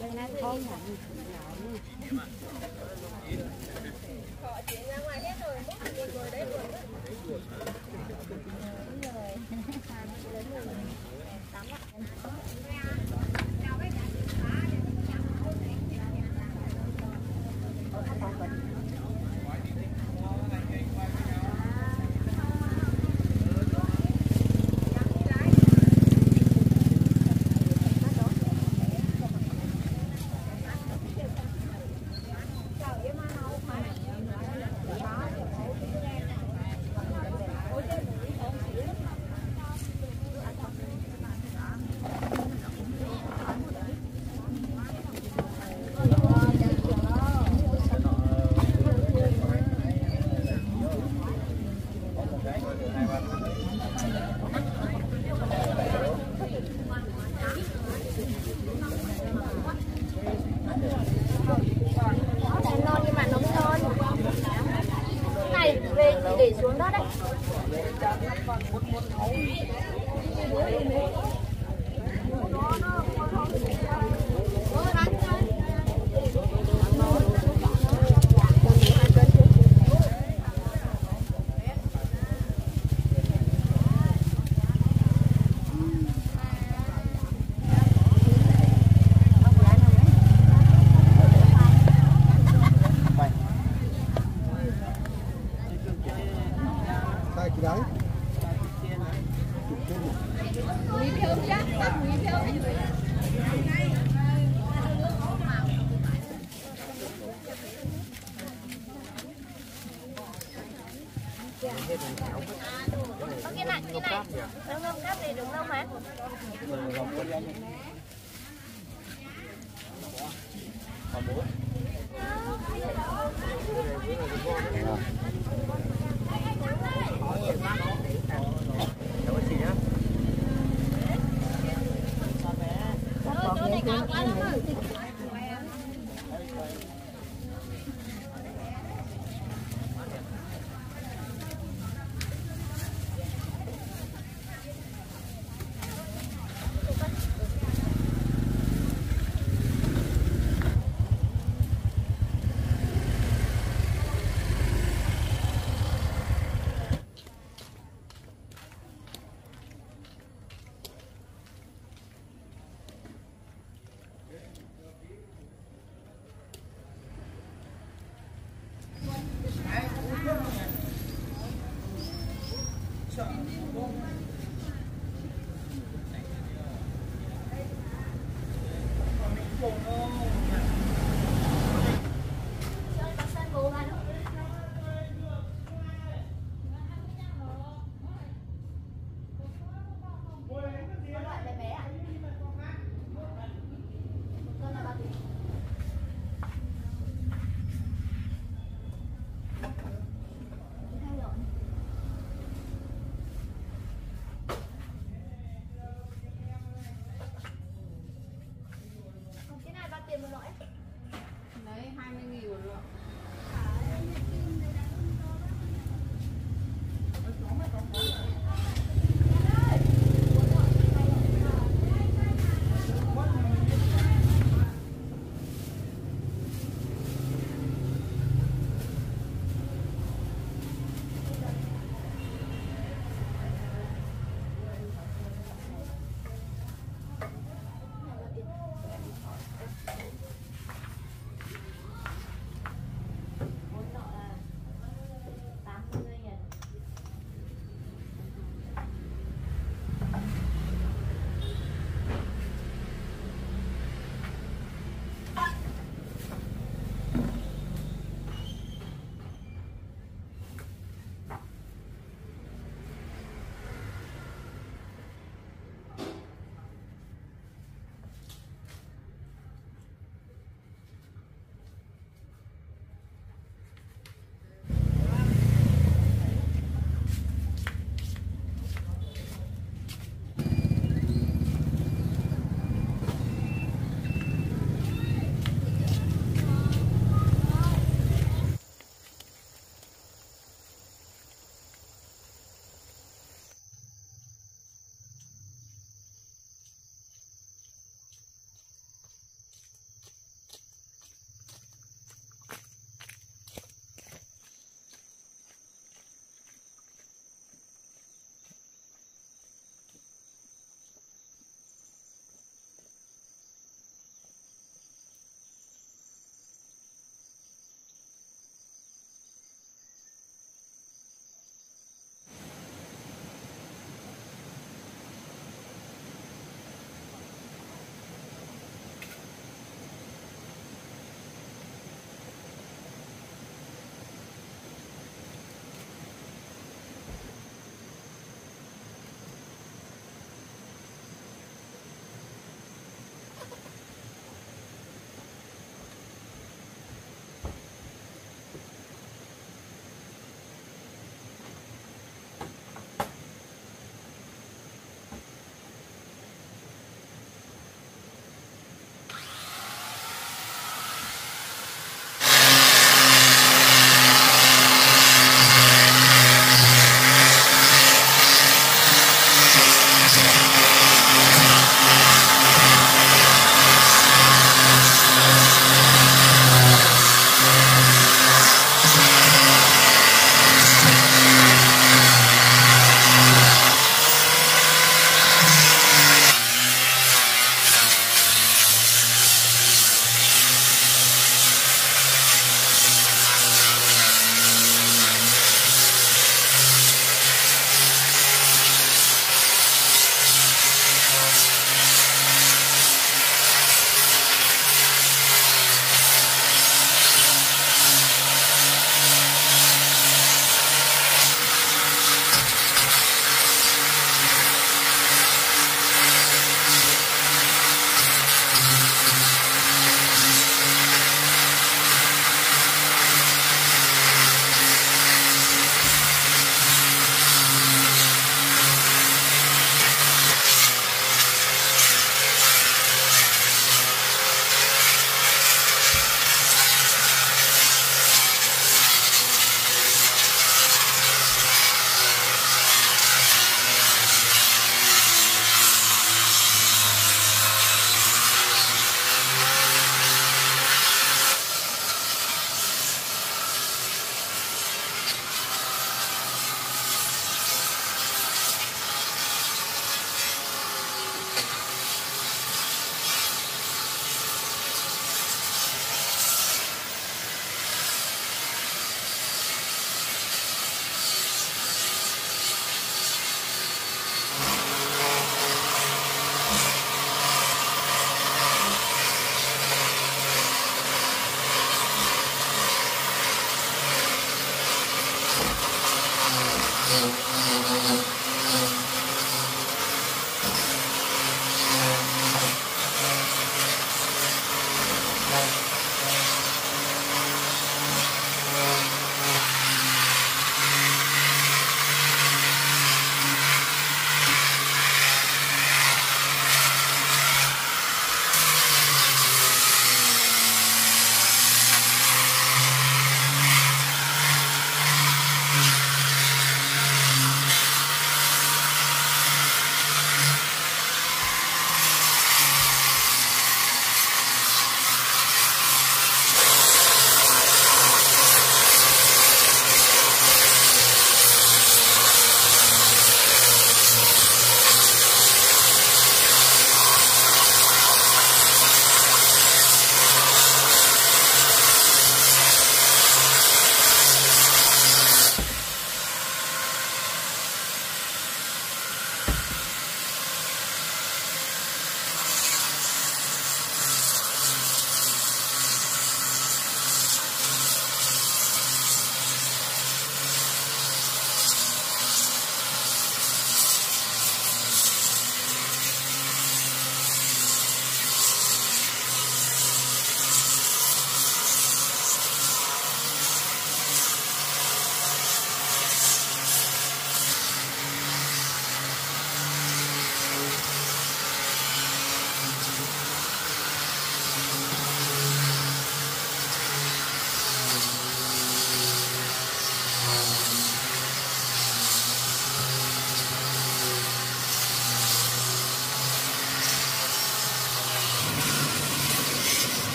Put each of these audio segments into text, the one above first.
phải học phải đó non nhưng mà nó non này về thì để xuống đó đấy Sai cái đấy. Có cái này cái này đúng không cắp thì đúng không mà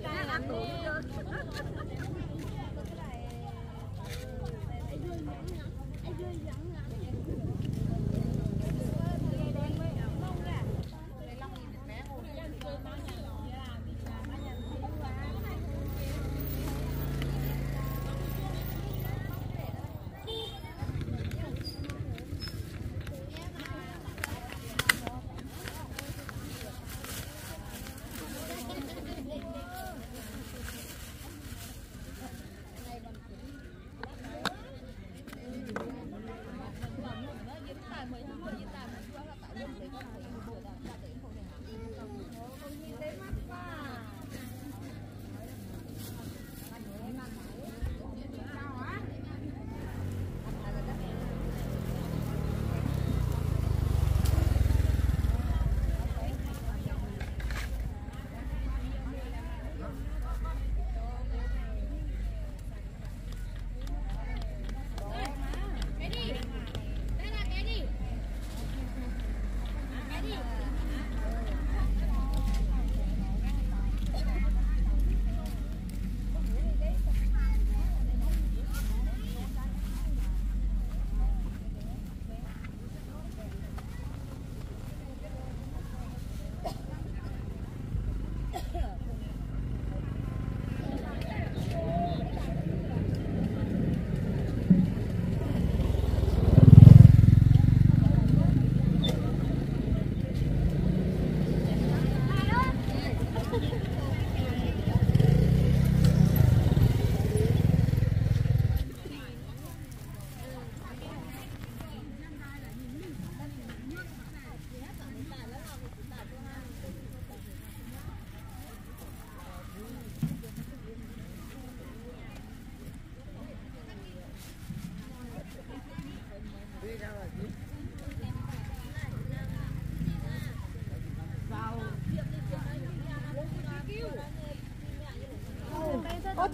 nhìn như ăn đủ Ô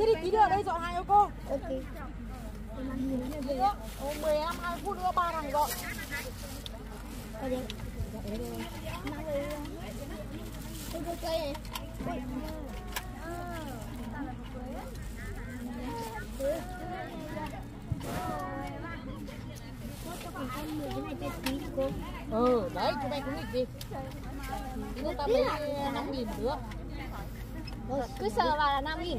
thế thì tí nữa đây dọn hàng cho cô. Ok. Mười em hai phút nữa ba thằng dọn. Ừ, đấy, chúng mày cũng nghịch đi. Chúng ta mới 5.000 nữa. Cứ sờ vào là 5.000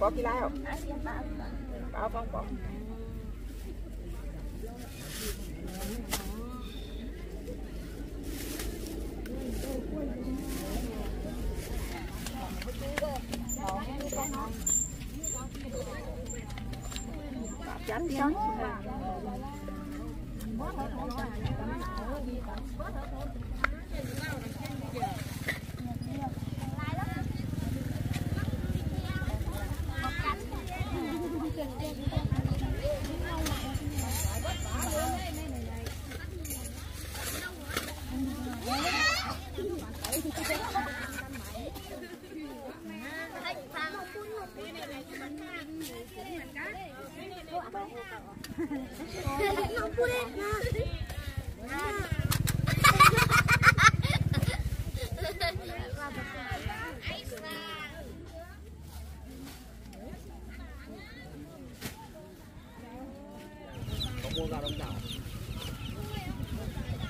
Để có kỳ lai không? Có mua gà đông đảo.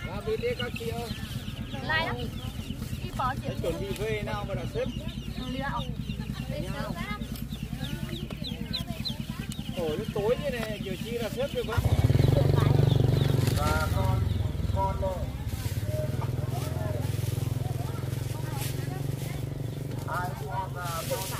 Và vì thế các chị ơi. Đi bỏ chị. Chuẩn bị về nào mà đã xếp. Ừ, đi đâu tối tối như này kiểu chi là xếp được không? Và con con rồi ai con là con.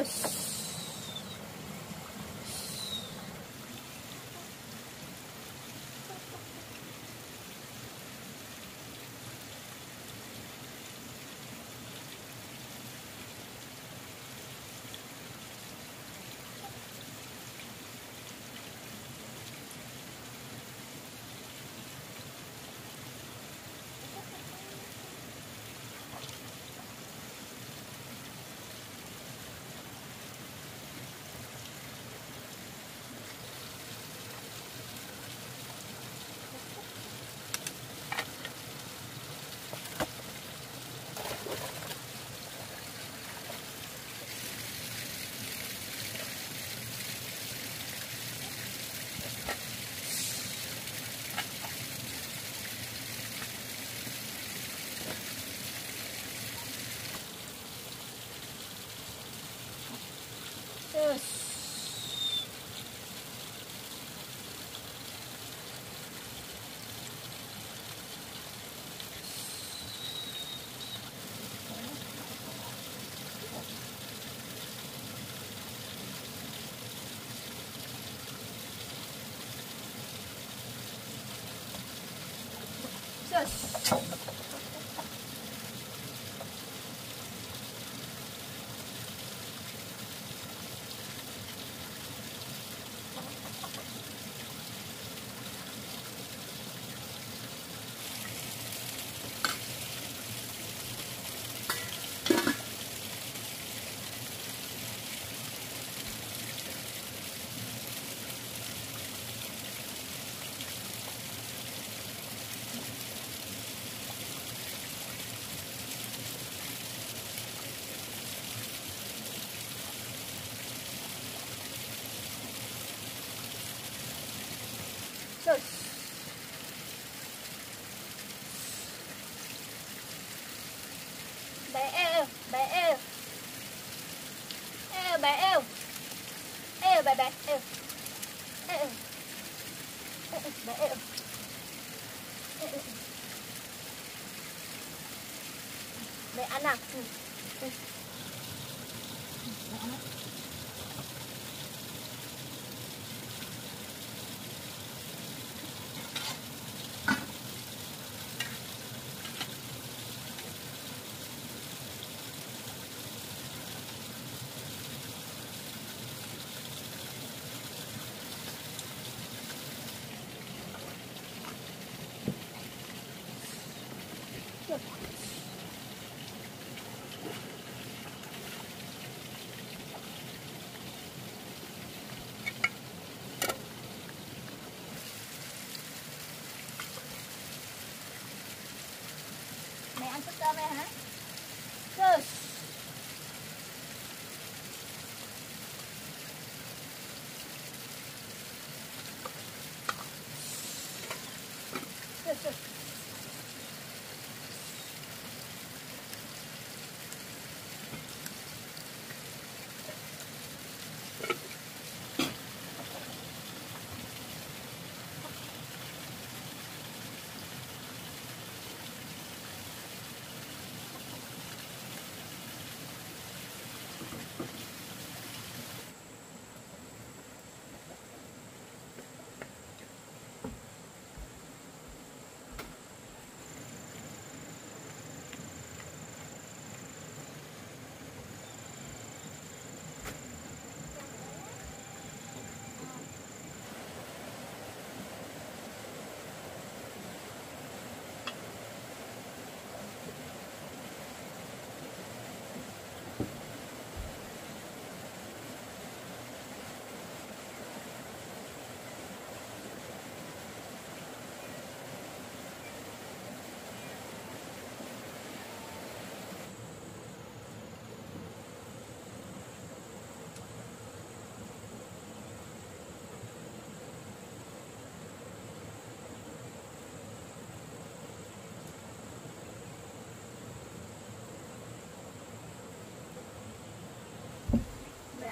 Yes.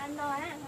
Anh thôi á.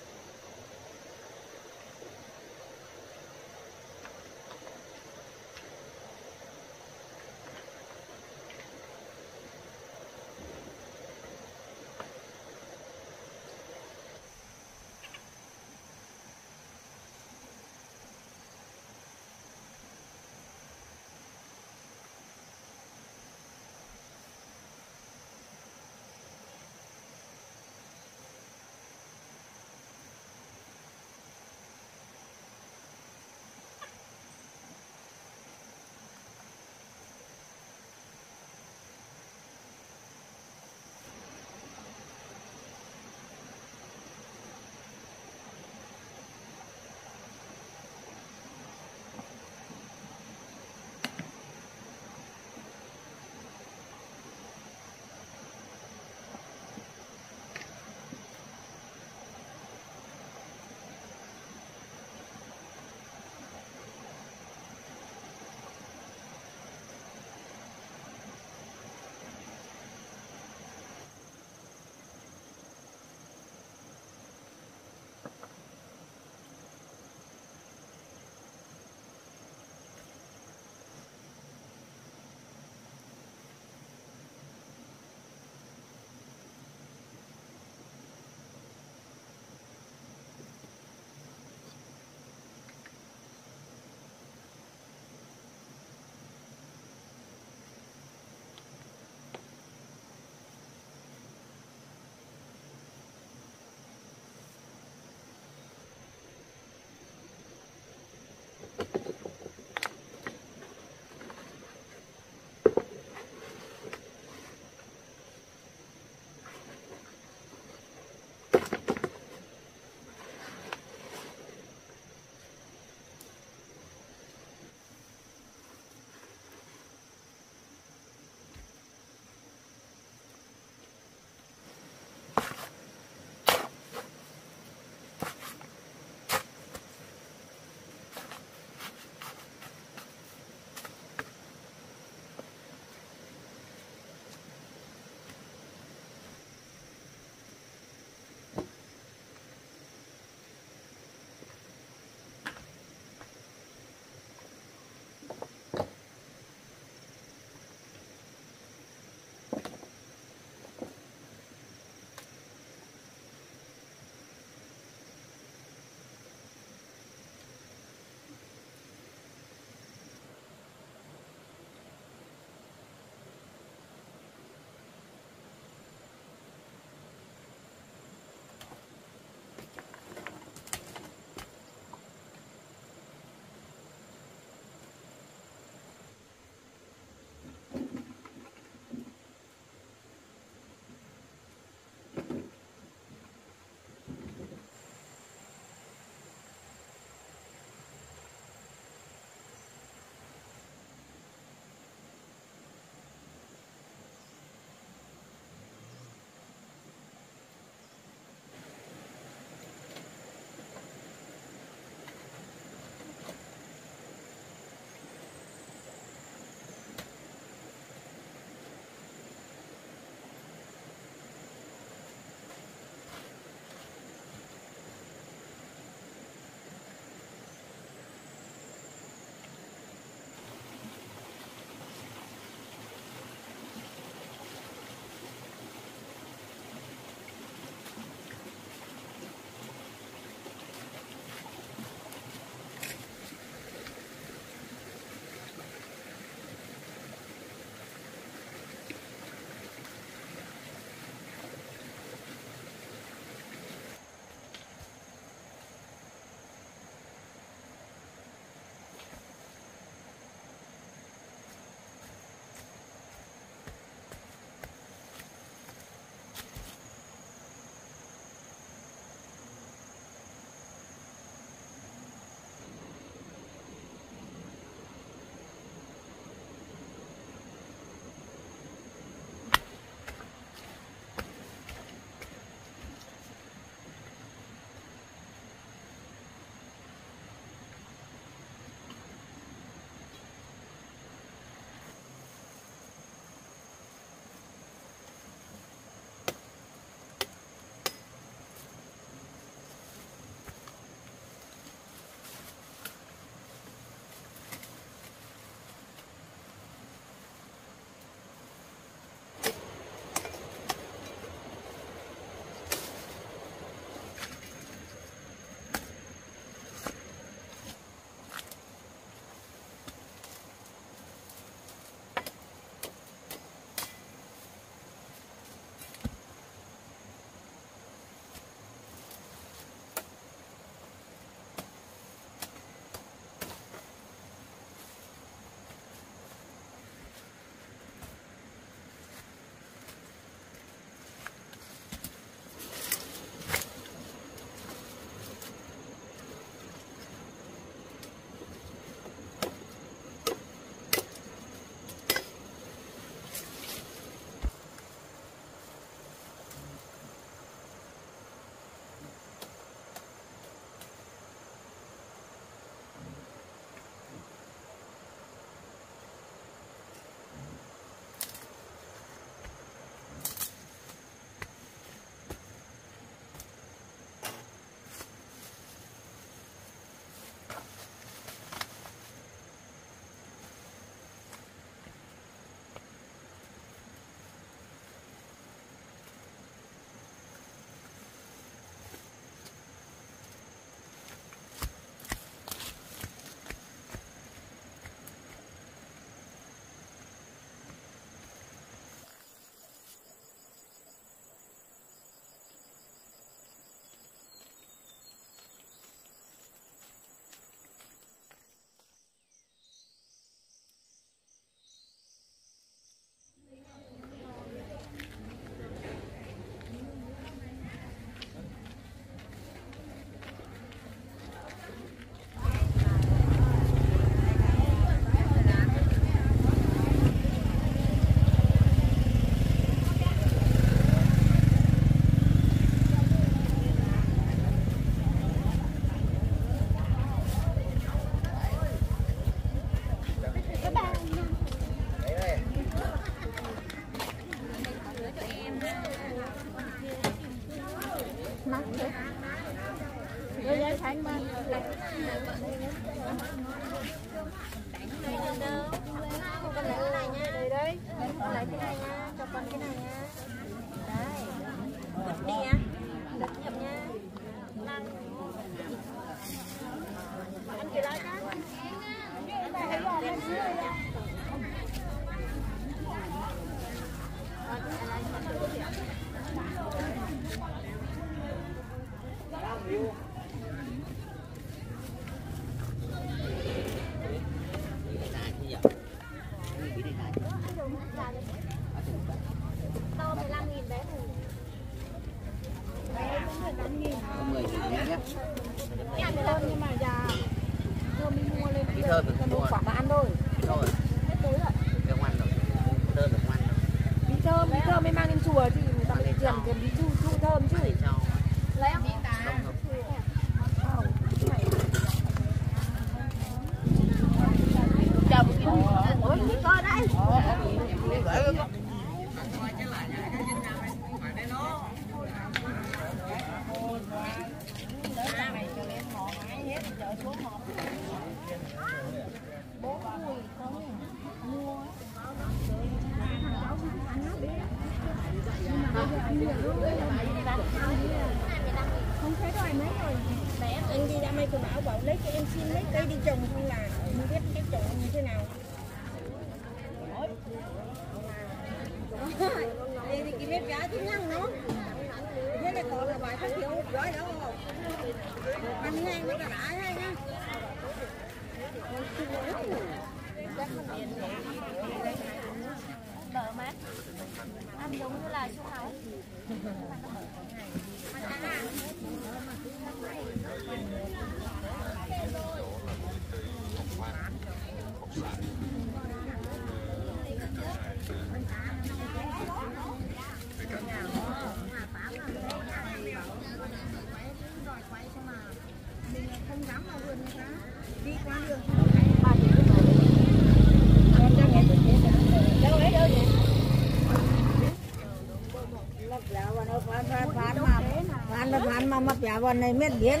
nhà bọn này miết biến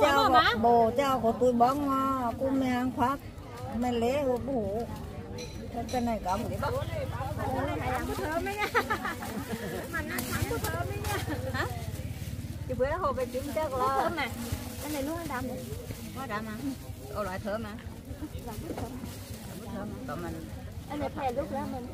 cho bồ cho của tôi bóng ờ, cô mẹ ăn khoác mẹ lễ của bố cái này có thơm cái bóng chị bữa hồ về chúng chắc là thơm mà cái này luôn đạm đấy có đạm à, ô loại thơm à mà thơm. Mà tụi mình. Anh này phải lúc đó mình